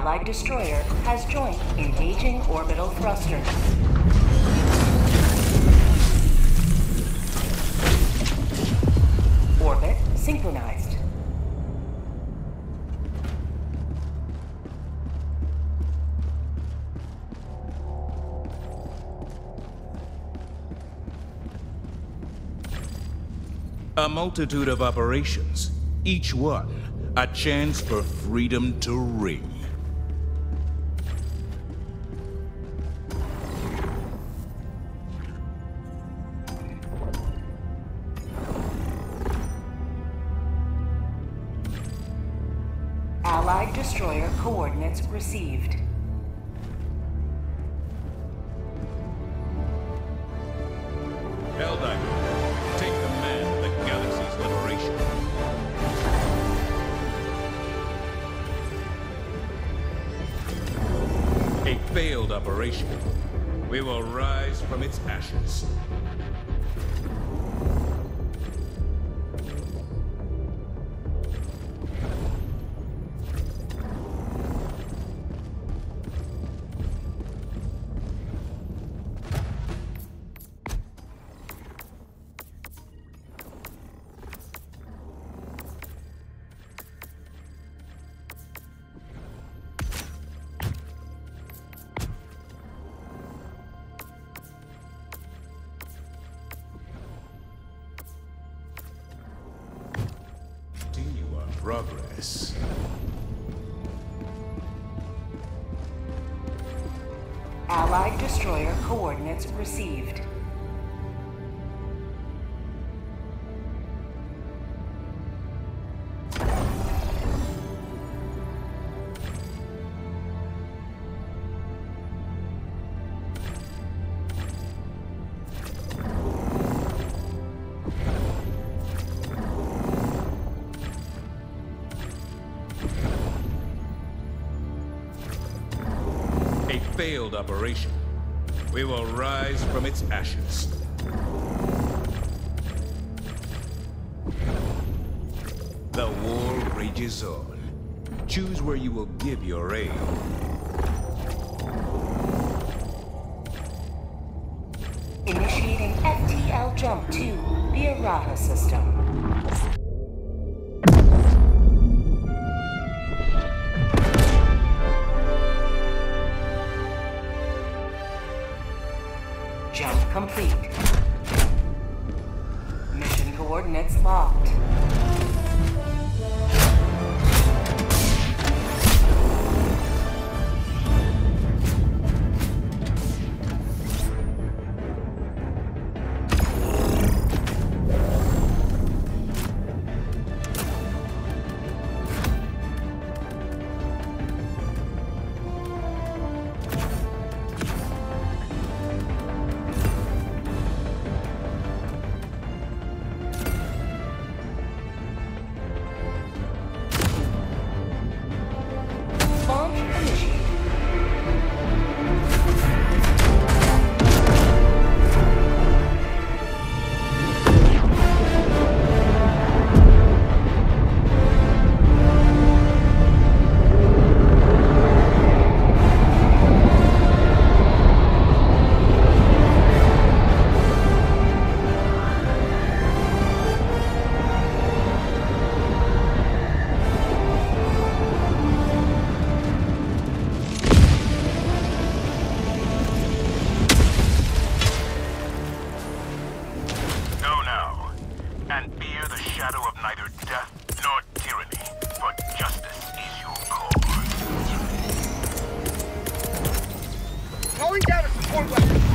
Allied destroyer has joined engaging orbital thrusters. Orbit synchronized. A multitude of operations, each one a chance for freedom to ring. Allied destroyer coordinates received. Take command of the galaxy's liberation. A failed operation. We will rise from its ashes. Allied destroyer coordinates received. Failed operation. We will rise from its ashes. The war rages on. Choose where you will give your aid. Initiating FTL jump to the Errata system. Neither death nor tyranny, for justice is your cause. Calling down a support weapon.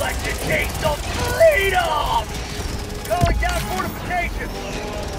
like the case of freedom! Calling down fortifications!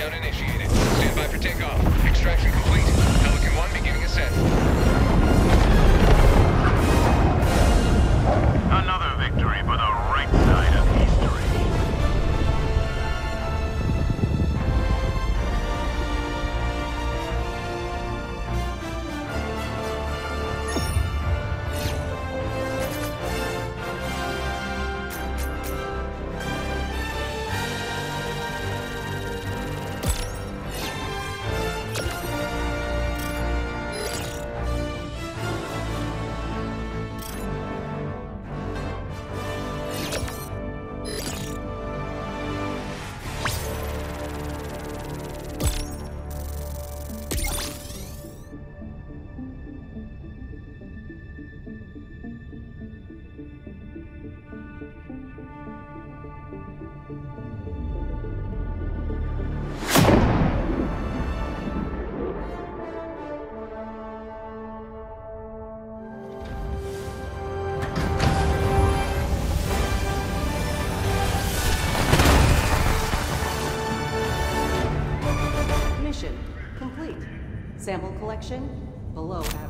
Countdown initiated. Stand by for takeoff. Extraction complete. Pelican 1 beginning ascent. Another victory for the right Sample collection below average.